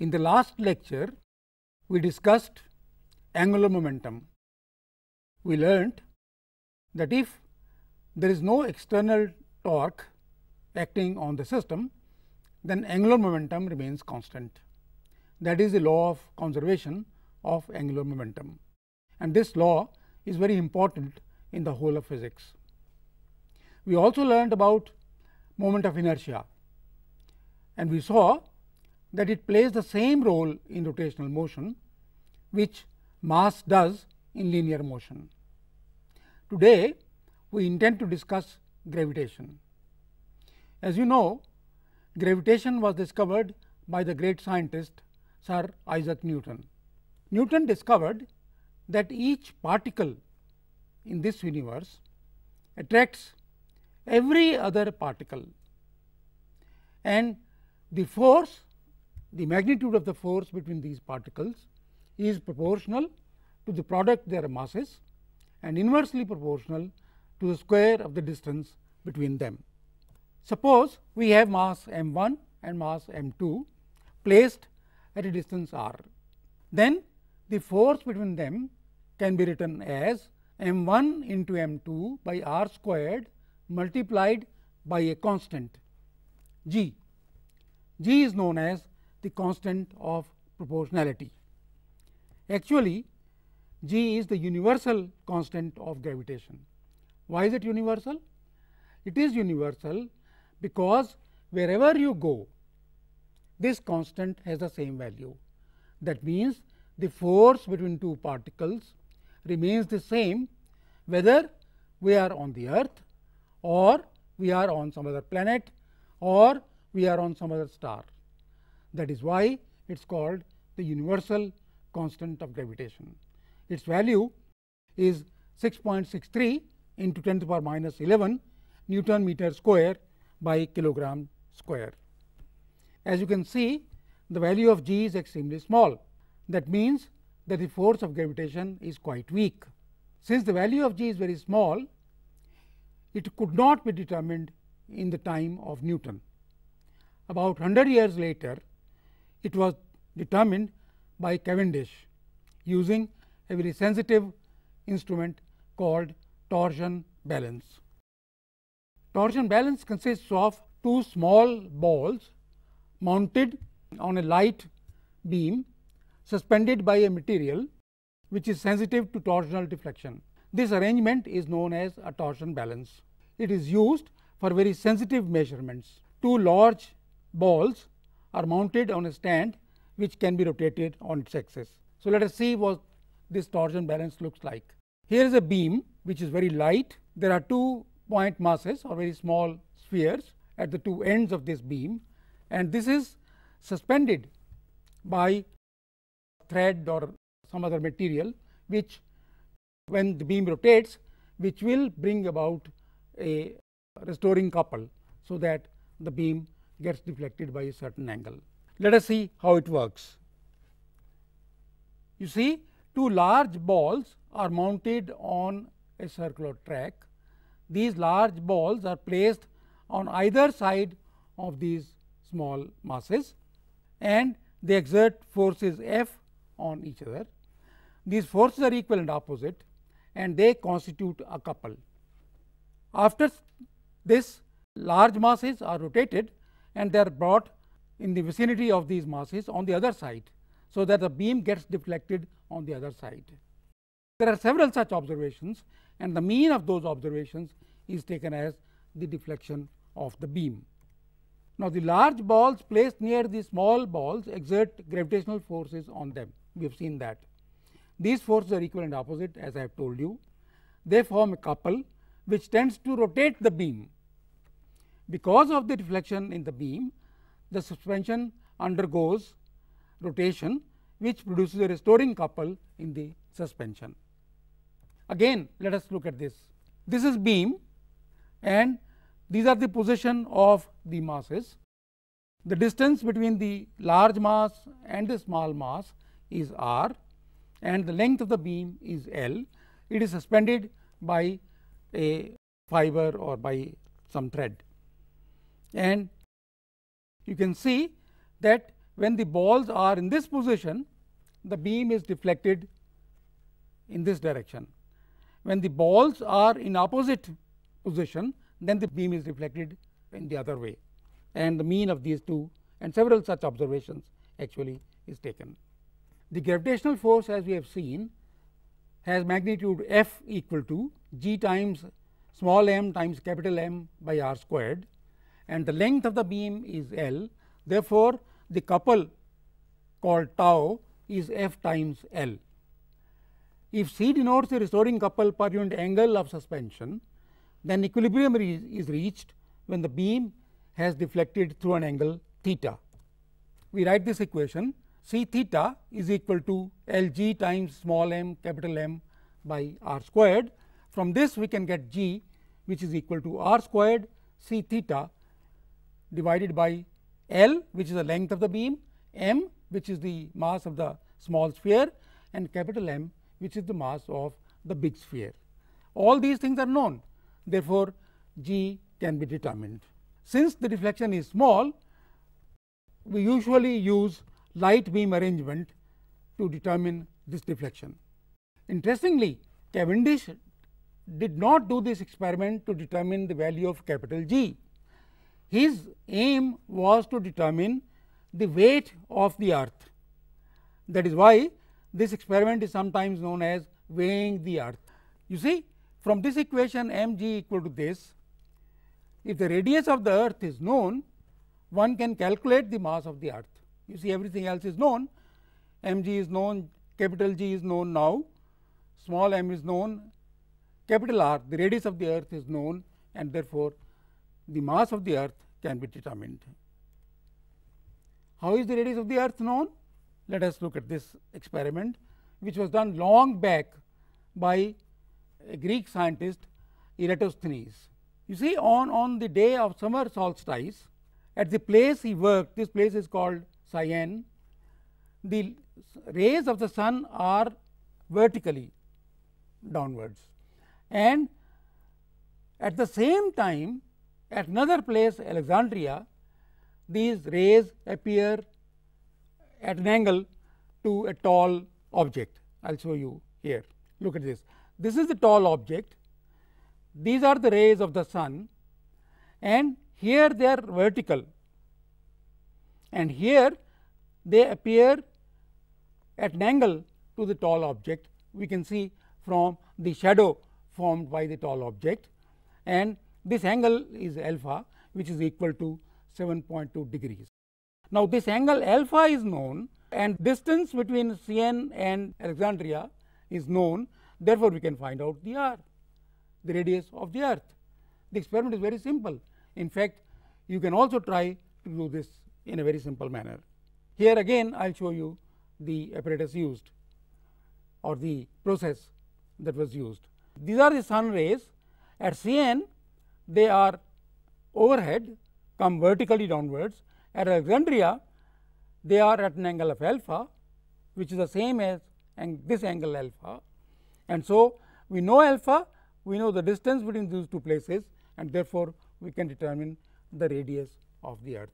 In the last lecture, we discussed angular momentum. We learnt that if there is no external torque acting on the system, then angular momentum remains constant. That is the law of conservation of angular momentum and this law is very important in the whole of physics. We also learned about moment of inertia and we saw that it plays the same role in rotational motion which mass does in linear motion. Today, we intend to discuss gravitation. As you know, gravitation was discovered by the great scientist Sir Isaac Newton. Newton discovered that each particle in this universe attracts every other particle and the force the magnitude of the force between these particles is proportional to the product their masses and inversely proportional to the square of the distance between them. Suppose we have mass m 1 and mass m 2 placed at a distance r. Then the force between them can be written as m 1 into m 2 by r squared multiplied by a constant g. g is known as the constant of proportionality. Actually, g is the universal constant of gravitation. Why is it universal? It is universal because wherever you go, this constant has the same value. That means, the force between two particles remains the same whether we are on the earth or we are on some other planet or we are on some other star. That is why it is called the universal constant of gravitation. Its value is 6.63 into 10 to the power minus 11 Newton meter square by kilogram square. As you can see, the value of g is extremely small. That means, that the force of gravitation is quite weak. Since the value of g is very small, it could not be determined in the time of Newton. About 100 years later, it was determined by Cavendish using a very sensitive instrument called torsion balance. Torsion balance consists of two small balls mounted on a light beam suspended by a material which is sensitive to torsional deflection. This arrangement is known as a torsion balance. It is used for very sensitive measurements. Two large balls are mounted on a stand which can be rotated on its axis. So, let us see what this torsion balance looks like. Here is a beam which is very light. There are two point masses or very small spheres at the two ends of this beam and this is suspended by thread or some other material which when the beam rotates which will bring about a restoring couple. So, that the beam gets deflected by a certain angle. Let us see how it works. You see two large balls are mounted on a circular track. These large balls are placed on either side of these small masses and they exert forces F on each other. These forces are equal and opposite and they constitute a couple. After this large masses are rotated and they are brought in the vicinity of these masses on the other side. So, that the beam gets deflected on the other side. There are several such observations and the mean of those observations is taken as the deflection of the beam. Now, the large balls placed near the small balls exert gravitational forces on them, we have seen that. These forces are equal and opposite as I have told you. They form a couple which tends to rotate the beam. Because of the deflection in the beam, the suspension undergoes rotation which produces a restoring couple in the suspension. Again let us look at this. This is beam and these are the position of the masses. The distance between the large mass and the small mass is r and the length of the beam is L. It is suspended by a fiber or by some thread. And you can see that when the balls are in this position, the beam is deflected in this direction. When the balls are in opposite position, then the beam is deflected in the other way and the mean of these two and several such observations actually is taken. The gravitational force as we have seen has magnitude f equal to g times small m times capital M by r squared and the length of the beam is L. Therefore, the couple called tau is f times L. If c denotes the restoring couple per unit angle of suspension, then equilibrium is reached when the beam has deflected through an angle theta. We write this equation c theta is equal to L g times small m capital M by r squared. From this we can get g which is equal to r squared c theta divided by L which is the length of the beam, m which is the mass of the small sphere and capital M which is the mass of the big sphere. All these things are known therefore, g can be determined. Since the deflection is small, we usually use light beam arrangement to determine this deflection. Interestingly, Cavendish did not do this experiment to determine the value of capital G. His aim was to determine the weight of the earth. That is why this experiment is sometimes known as weighing the earth. You see from this equation m g equal to this, if the radius of the earth is known, one can calculate the mass of the earth. You see everything else is known, m g is known, capital G is known now, small m is known, capital R, the radius of the earth is known and therefore, the mass of the earth can be determined. How is the radius of the earth known? Let us look at this experiment, which was done long back by a Greek scientist Eratosthenes. You see on, on the day of summer solstice at the place he worked this place is called Syene the rays of the sun are vertically downwards and at the same time at another place Alexandria these rays appear at an angle to a tall object. I will show you here look at this. This is the tall object, these are the rays of the sun and here they are vertical and here they appear at an angle to the tall object. We can see from the shadow formed by the tall object and this angle is alpha which is equal to 7.2 degrees. Now, this angle alpha is known and distance between Syene and Alexandria is known Therefore, we can find out the r, the radius of the earth. The experiment is very simple. In fact, you can also try to do this in a very simple manner. Here again I will show you the apparatus used or the process that was used. These are the sun rays at Syene they are overhead come vertically downwards at Alexandria they are at an angle of alpha which is the same as this angle alpha and so, we know alpha, we know the distance between these two places and therefore, we can determine the radius of the earth.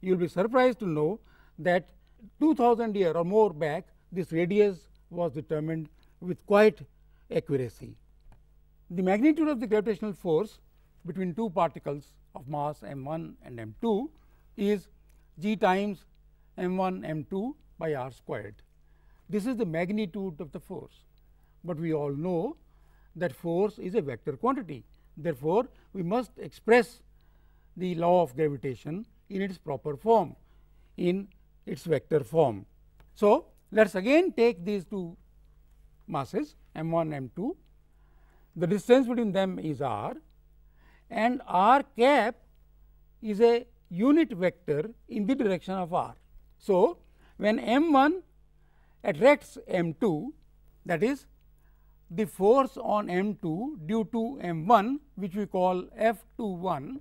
You will be surprised to know that 2000 year or more back this radius was determined with quite accuracy. The magnitude of the gravitational force between two particles of mass m 1 and m 2 is g times m 1 m 2 by r squared. This is the magnitude of the force but we all know that force is a vector quantity. Therefore, we must express the law of gravitation in its proper form in its vector form. So, let us again take these two masses m 1 m 2 the distance between them is r and r cap is a unit vector in the direction of r. So, when m 1 attracts m 2 that is the force on m 2 due to m 1 which we call F 2 1.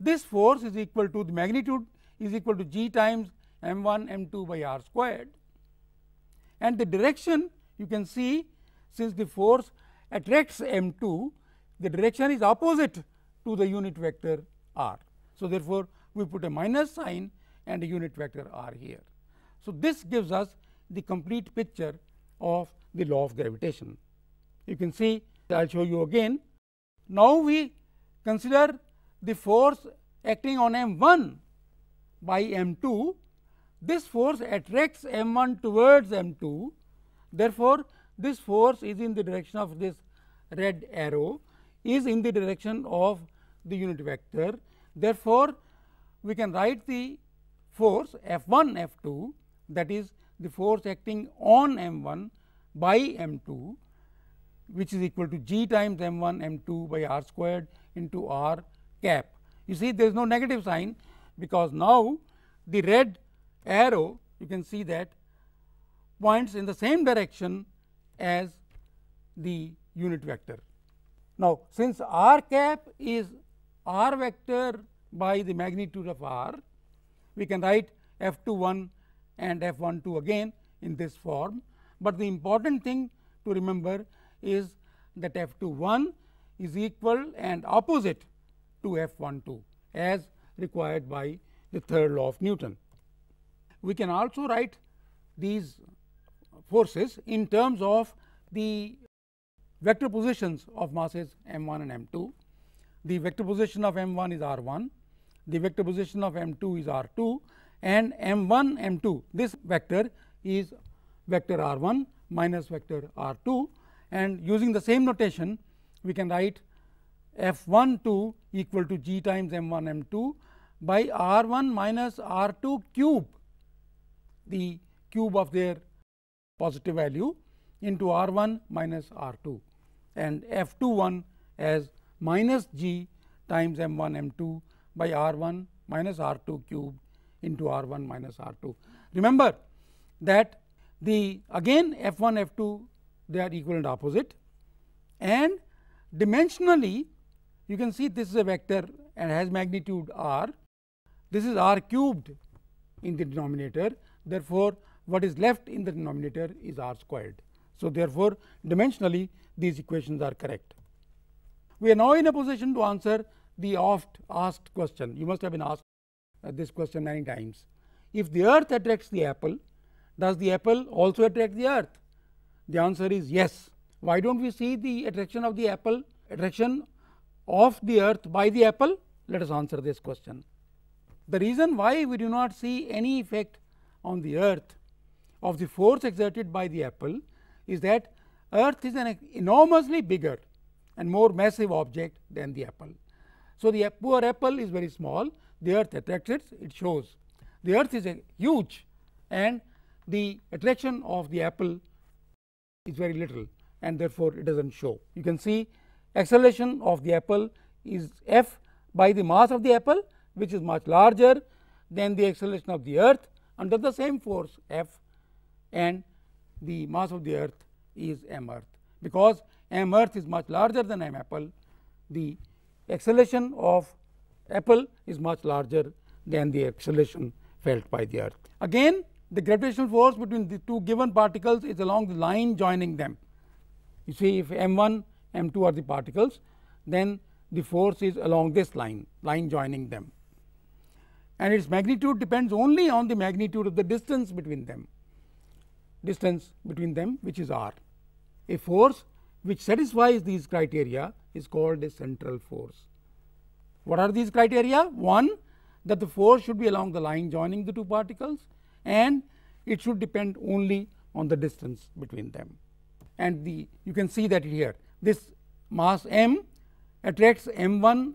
This force is equal to the magnitude is equal to g times m 1 m 2 by r squared and the direction you can see since the force attracts m 2 the direction is opposite to the unit vector r. So, therefore, we put a minus sign and a unit vector r here. So, this gives us the complete picture of the law of gravitation. You can see I will show you again. Now, we consider the force acting on m 1 by m 2. This force attracts m 1 towards m 2. Therefore, this force is in the direction of this red arrow is in the direction of the unit vector. Therefore, we can write the force F 1 F 2 that is the force acting on m 1 by m 2 which is equal to g times m 1 m 2 by r squared into r cap. You see there is no negative sign because now the red arrow you can see that points in the same direction as the unit vector. Now, since r cap is r vector by the magnitude of r, we can write f 2 1 and f 1 2 again in this form, but the important thing to remember is that f 2 1 is equal and opposite to f 1 2 as required by the third law of Newton. We can also write these forces in terms of the vector positions of masses m 1 and m 2. The vector position of m 1 is r 1, the vector position of m 2 is r 2 and m 1 m 2 this vector is vector r 1 minus vector r 2 and using the same notation we can write f 1 2 equal to g times m 1 m 2 by r 1 minus r 2 cube the cube of their positive value into r 1 minus r 2 and f 2 1 as minus g times m 1 m 2 by r 1 minus r 2 cube into r 1 minus r 2. Remember that the again f 1 f 2 they are equal and opposite and dimensionally you can see this is a vector and has magnitude r. This is r cubed in the denominator. Therefore, what is left in the denominator is r squared. So, therefore, dimensionally these equations are correct. We are now in a position to answer the oft asked question. You must have been asked uh, this question many times. If the earth attracts the apple, does the apple also attract the earth? The answer is yes. Why do not we see the attraction of the apple, attraction of the earth by the apple? Let us answer this question. The reason why we do not see any effect on the earth of the force exerted by the apple is that earth is an enormously bigger and more massive object than the apple. So, the poor apple is very small, the earth attracts it, it shows. The earth is a huge and the attraction of the apple is very little and therefore, it does not show. You can see acceleration of the apple is f by the mass of the apple which is much larger than the acceleration of the earth under the same force f and the mass of the earth is m earth. Because m earth is much larger than m apple, the acceleration of apple is much larger than the acceleration felt by the earth. Again the gravitational force between the two given particles is along the line joining them. You see if m 1 m 2 are the particles then the force is along this line, line joining them and its magnitude depends only on the magnitude of the distance between them, distance between them which is r. A force which satisfies these criteria is called a central force. What are these criteria? One that the force should be along the line joining the two particles and it should depend only on the distance between them. And the you can see that here this mass m attracts m 1,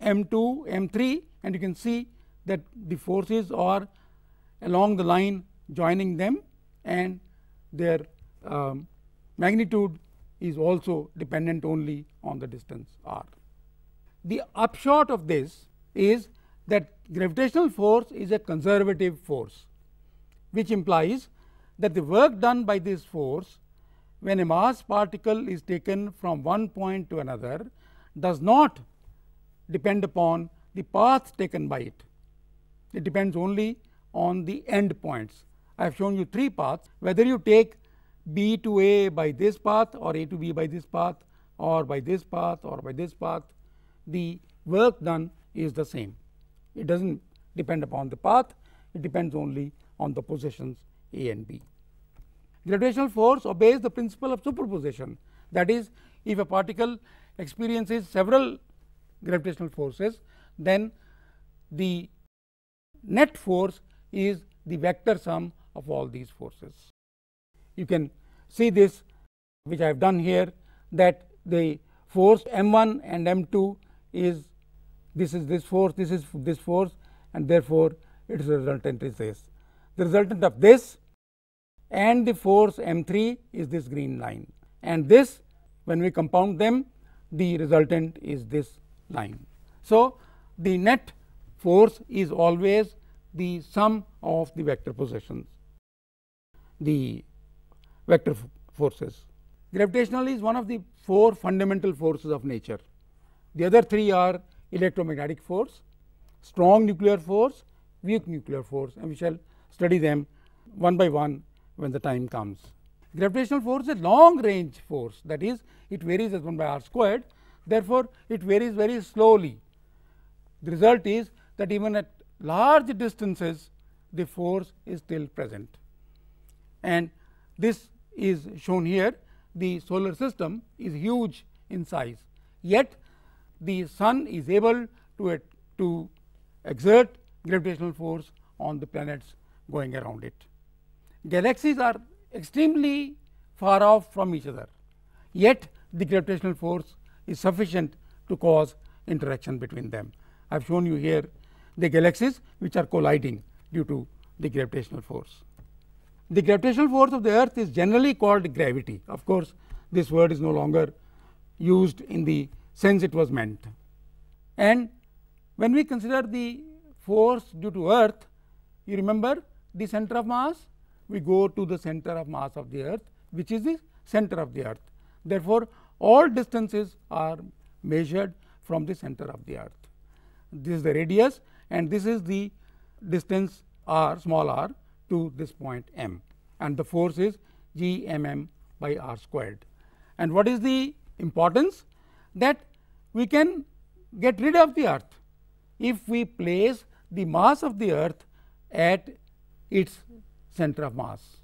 m 2, m 3 and you can see that the forces are along the line joining them and their um, magnitude is also dependent only on the distance r. The upshot of this is that gravitational force is a conservative force, which implies that the work done by this force when a mass particle is taken from one point to another does not depend upon the path taken by it. It depends only on the end points. I have shown you three paths whether you take B to A by this path or A to B by this path or by this path or by this path the work done is the same. It does not depend upon the path, it depends only on the positions A and B. Gravitational force obeys the principle of superposition that is if a particle experiences several gravitational forces then the net force is the vector sum of all these forces. You can see this which I have done here that the force m 1 and m 2 is this is this force this is this force and therefore, its resultant is this. The resultant of this and the force m 3 is this green line and this when we compound them the resultant is this line. So, the net force is always the sum of the vector positions, the vector forces. Gravitational is one of the four fundamental forces of nature. The other three are electromagnetic force, strong nuclear force, weak nuclear force and we shall study them one by one when the time comes. Gravitational force is a long range force that is it varies as 1 by r squared therefore, it varies very slowly. The result is that even at large distances the force is still present and this is shown here the solar system is huge in size yet the sun is able to, uh, to exert gravitational force on the planets going around it. Galaxies are extremely far off from each other, yet the gravitational force is sufficient to cause interaction between them. I have shown you here the galaxies which are colliding due to the gravitational force. The gravitational force of the earth is generally called gravity. Of course, this word is no longer used in the sense it was meant. And when we consider the force due to earth, you remember the center of mass, we go to the center of mass of the earth, which is the center of the earth. Therefore, all distances are measured from the center of the earth. This is the radius and this is the distance r small r to this point m and the force is g m m by r squared. And what is the importance? That we can get rid of the earth if we place the mass of the earth at its center of mass.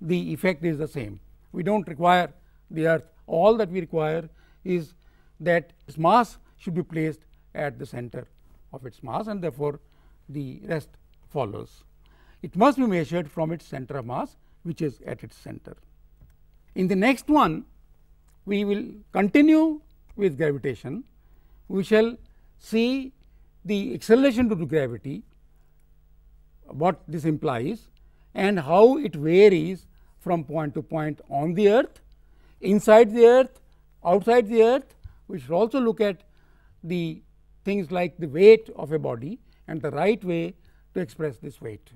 The effect is the same. We do not require the earth, all that we require is that its mass should be placed at the center of its mass and therefore, the rest follows. It must be measured from its center of mass which is at its center. In the next one, we will continue with gravitation, we shall see the acceleration due to gravity, what this implies and how it varies from point to point on the earth, inside the earth, outside the earth. We should also look at the things like the weight of a body and the right way to express this weight.